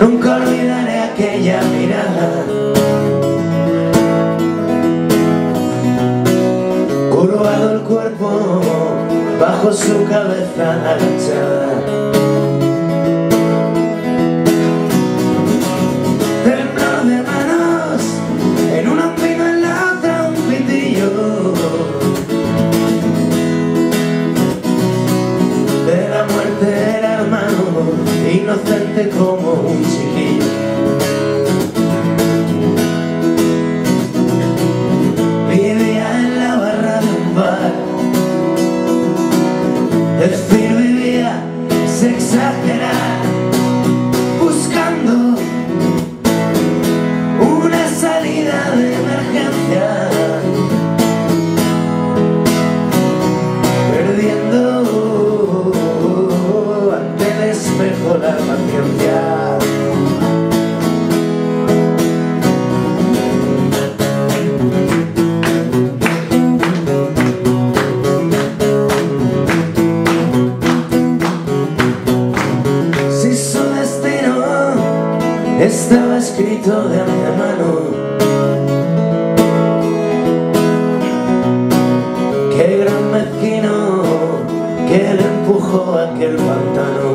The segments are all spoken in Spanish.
Nunca olvidaré aquella mirada. Curvado el cuerpo bajo su cabeza agachada. Temblor de manos en una pino en la otra un pitillo. De la muerte era hermano inocente como un Decir vivía es exagerar Buscando una salida de emergencia Perdiendo ante el espejo la paciencia estaba escrito de antemano. Qué gran mezquino que le empujó a aquel pantano.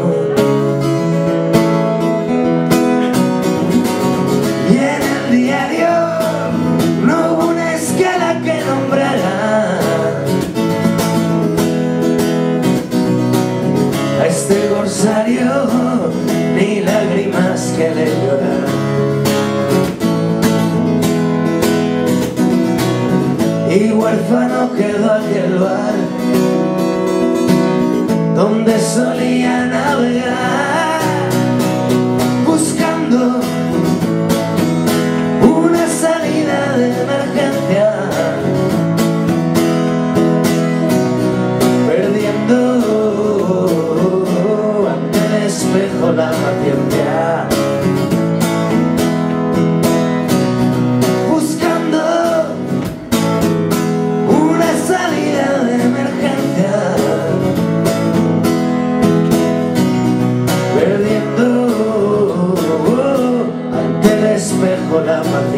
Y en el diario no hubo una escala que nombrara. A este corsario huérfano quedó aquel bar donde solía navegar buscando una salida de emergencia perdiendo ante el espejo la paciencia. Love. mano.